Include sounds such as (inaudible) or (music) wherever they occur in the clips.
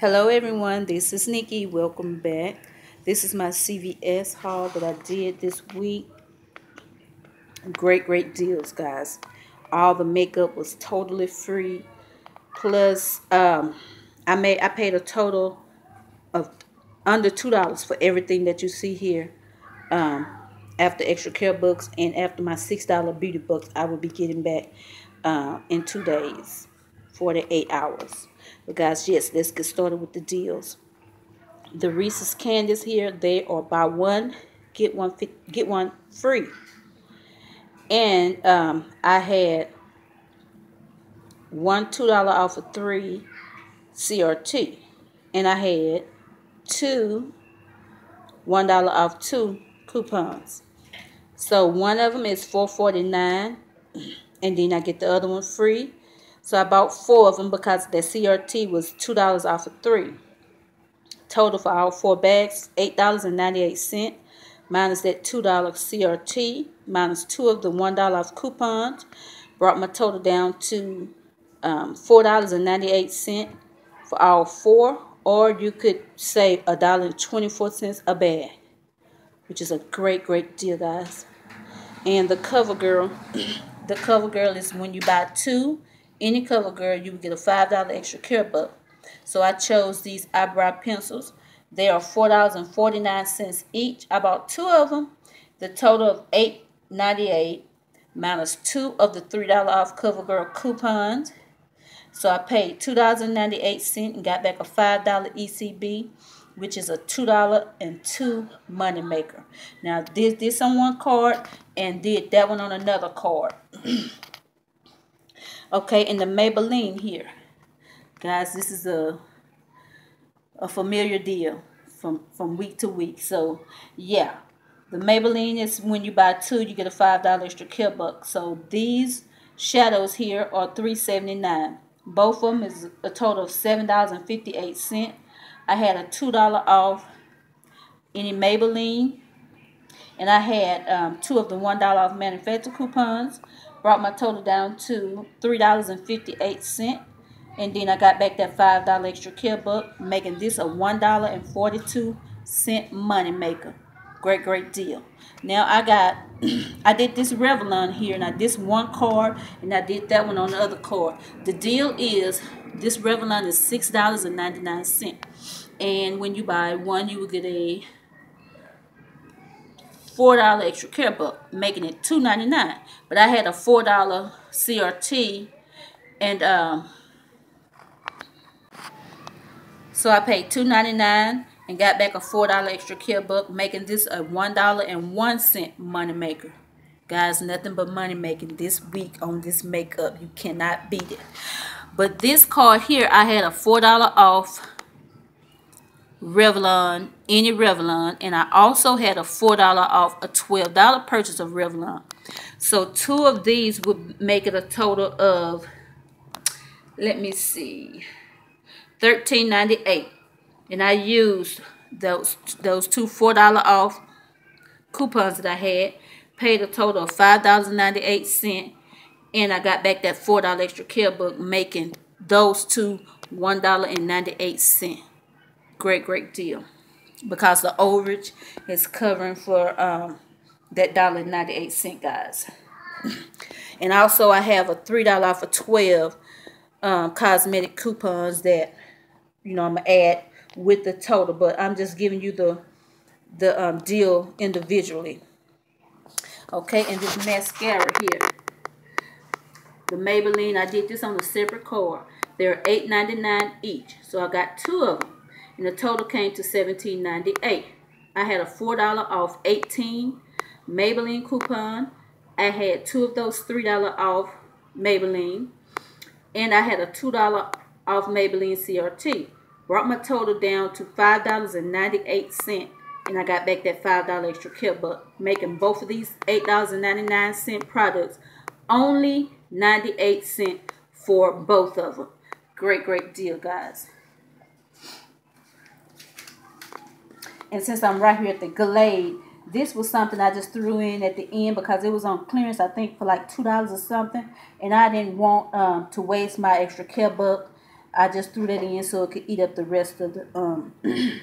Hello everyone, this is Nikki. Welcome back. This is my CVS haul that I did this week. Great, great deals, guys. All the makeup was totally free. Plus, um, I made I paid a total of under two dollars for everything that you see here. Um, after extra care books and after my six dollar beauty books, I will be getting back uh, in two days, 48 hours. But guys, yes, let's get started with the deals. The Reese's candies here, they are buy one, get one, get one free. And um, I had one $2 off of three CRT. And I had two $1 off two coupons. So one of them is $4.49 and then I get the other one free. So I bought four of them because the CRT was $2 off of three. Total for all four bags, $8.98 minus that $2 CRT minus two of the $1 off coupons. Brought my total down to um, $4.98 for all four. Or you could save $1.24 a bag, which is a great, great deal, guys. And the CoverGirl, (clears throat) the CoverGirl is when you buy two any CoverGirl, you would get a $5 extra care buck. So I chose these eyebrow pencils. They are $4.49 each. I bought two of them. The total of $8.98 minus two of the $3 off CoverGirl coupons. So I paid $2.98 and got back a $5 ECB, which is a $2 and two money maker. Now, did this on one card and did that one on another card. (clears throat) Okay, and the Maybelline here. Guys, this is a a familiar deal from, from week to week. So, yeah. The Maybelline is when you buy two, you get a $5 extra care buck. So, these shadows here are $3.79. Both of them is a total of $7.58. I had a $2 off any Maybelline. And I had um, two of the $1 off manufacturer coupons. Brought my total down to $3.58. And then I got back that $5 extra care buck, making this a $1.42 money maker. Great, great deal. Now I got, (clears throat) I did this Revlon here, and I did one card, and I did that one on the other card. The deal is, this Revlon is $6.99. And when you buy one, you will get a $4 extra care book, making it $2.99. But I had a $4 CRT, and um, so I paid $2.99 and got back a $4 extra care book, making this a $1.01 money maker. Guys, nothing but money making this week on this makeup. You cannot beat it. But this card here, I had a $4 off Revlon, any Revlon, and I also had a $4 off a $12 purchase of Revlon. So two of these would make it a total of, let me see, $13.98. And I used those those two $4 off coupons that I had, paid a total of $5.98, and I got back that $4 extra care book, making those two $1.98 great, great deal because the overage is covering for um, that dollar ninety eight cent, guys. (clears throat) and also, I have a three dollar for twelve um, cosmetic coupons that you know I'm gonna add with the total, but I'm just giving you the the um, deal individually. Okay, and this mascara here, the Maybelline, I did this on a separate card. They're $8.99 each, so I got two of them and the total came to $17.98. I had a $4 off 18 Maybelline coupon. I had two of those $3 off Maybelline. And I had a $2 off Maybelline CRT. Brought my total down to $5.98 and I got back that $5 extra buck, making both of these $8.99 products only 98 cents for both of them. Great, great deal, guys. And since I'm right here at the Glade, this was something I just threw in at the end because it was on clearance, I think, for like $2 or something. And I didn't want um, to waste my extra care buck I just threw that in so it could eat up the rest of the um (clears throat)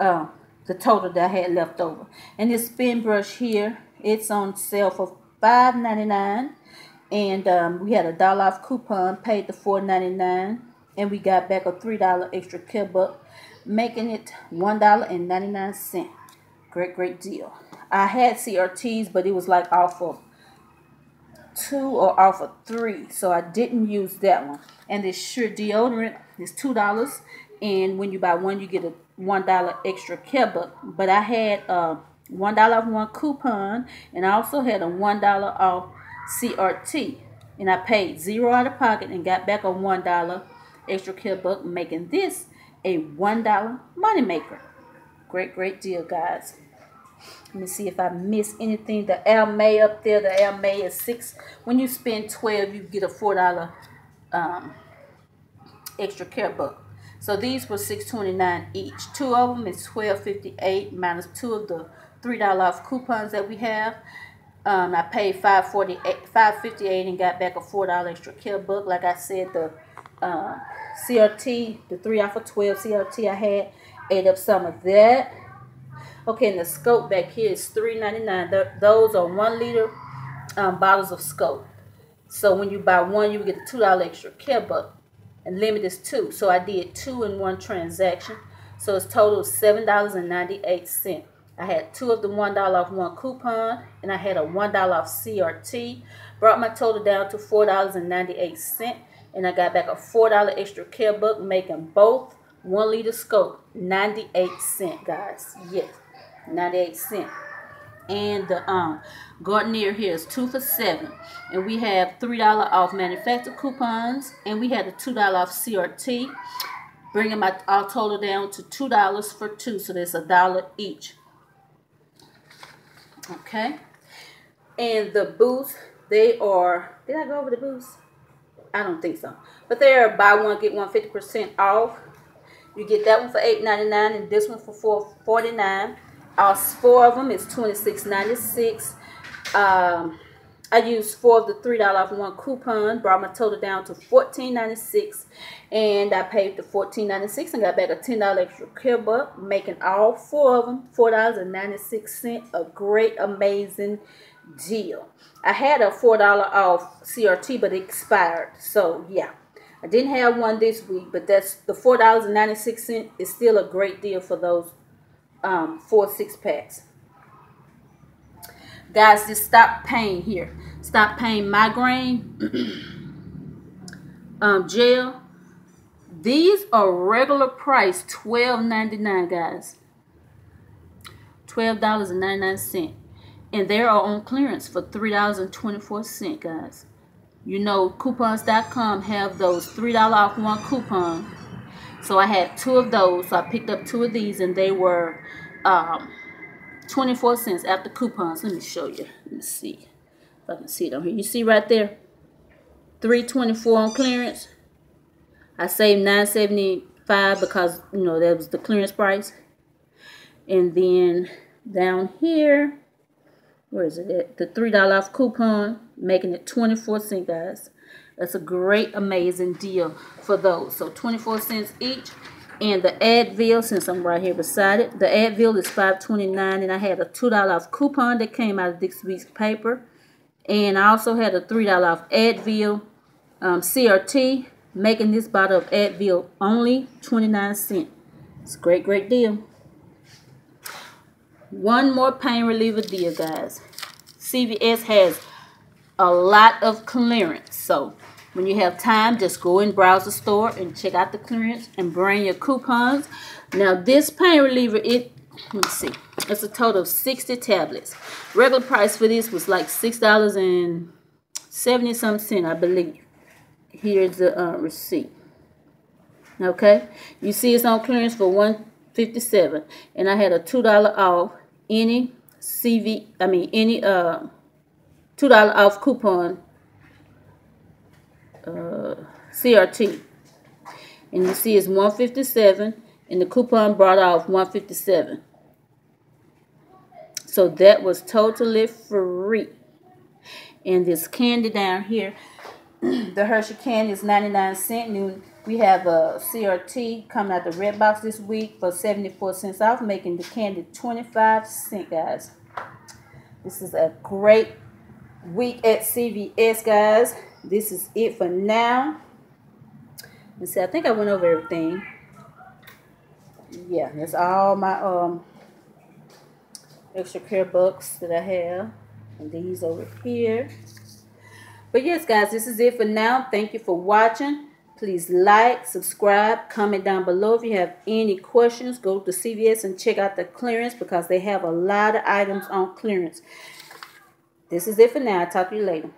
uh, the total that I had left over. And this Spinbrush here, it's on sale for $5.99 and um, we had a dollar off coupon, paid the $4.99 and we got back a $3 extra care buck, making it $1.99. Great, great deal. I had CRTs, but it was like off of two or off of three, so I didn't use that one. And this Sure deodorant is $2, and when you buy one, you get a $1 extra buck. But I had a $1 off one coupon, and I also had a $1 off CRT. And I paid zero out of pocket and got back a $1 extra care buck, making this a $1 money maker. Great, great deal, guys. Let me see if I miss anything. The Almay up there, the Almay is six. When you spend 12, you get a $4 um, extra care book. So these were $6.29 each. Two of them is $12.58 minus two of the $3 off coupons that we have. Um, I paid $5.48 $5.58 and got back a $4 extra care book. Like I said, the uh, CRT, the 3 off of 12 CRT I had, ate up some of that. Okay, and the scope back here is $3.99. Those are one liter um, bottles of scope. So when you buy one, you get a $2 extra care buck. And limit is two. So I did two in one transaction. So it's total $7.98. I had two of the $1 off one coupon. And I had a $1 off CRT. Brought my total down to $4.98. And I got back a $4 extra care book, making both one liter scope 98 cent, guys. Yes. 98 cents. And the um, Garnier here is 2 for 7 And we have $3 off manufacturer coupons. And we had a $2 off CRT. Bringing my our total down to $2 for two. So that's a dollar each. Okay. And the booths, they are, did I go over the booths? I don't think so. But they are buy one, get one 50% off. You get that one for $8.99 and this one for $4.49. All four of them is twenty six ninety six. Um, I used four of the three dollar off one coupon, brought my total down to fourteen ninety six, and I paid the fourteen ninety six and got back a ten dollar extra care buck, making all four of them four dollars and ninety six cent. A great, amazing deal. I had a four dollar off CRT, but it expired. So yeah, I didn't have one this week, but that's the four dollars and ninety six cent is still a great deal for those um, four six packs. Guys, just Stopain here. Stopain migraine (clears throat) um, gel. These are regular price $12.99, guys. $12.99. And they are on clearance for $3.24, guys. You know, coupons.com have those $3 off one coupon so I had two of those. So I picked up two of these and they were um, 24 cents after coupons. Let me show you. Let me see if I can see it on here. You see right there? 324 on clearance. I saved 975 because, you know, that was the clearance price. And then down here, where is it at? The $3 off coupon, making it 24 cents, guys. That's a great, amazing deal for those. So 24 cents each. And the Advil, since I'm right here beside it, the Advil is $5.29, and I had a $2 off coupon that came out of this week's paper. And I also had a $3 off Advil um, CRT, making this bottle of Advil only 29 cents. It's a great, great deal. One more pain reliever deal, guys. CVS has a lot of clearance. So when you have time, just go and browse the store and check out the clearance and bring your coupons. Now this pain reliever, it let me see, it's a total of 60 tablets. Regular price for this was like six dollars and seventy some cent, I believe. Here's the uh, receipt. Okay, you see it's on clearance for 157 and I had a two dollar off any CV. I mean any uh two dollar off coupon uh, CRT. And you see it's 157 and the coupon brought off 157. So that was totally free. And this candy down here, (clears throat) the Hershey candy is 99 cents. New we have a CRT coming out the red box this week for 74 cents off, making the candy 25 cents, guys. This is a great week at CVS, guys. This is it for now. Let's see, I think I went over everything. Yeah, that's all my um extra care books that I have. And these over here. But yes, guys, this is it for now. Thank you for watching. Please like, subscribe, comment down below. If you have any questions, go to CVS and check out the clearance because they have a lot of items on clearance. This is it for now. I'll talk to you later.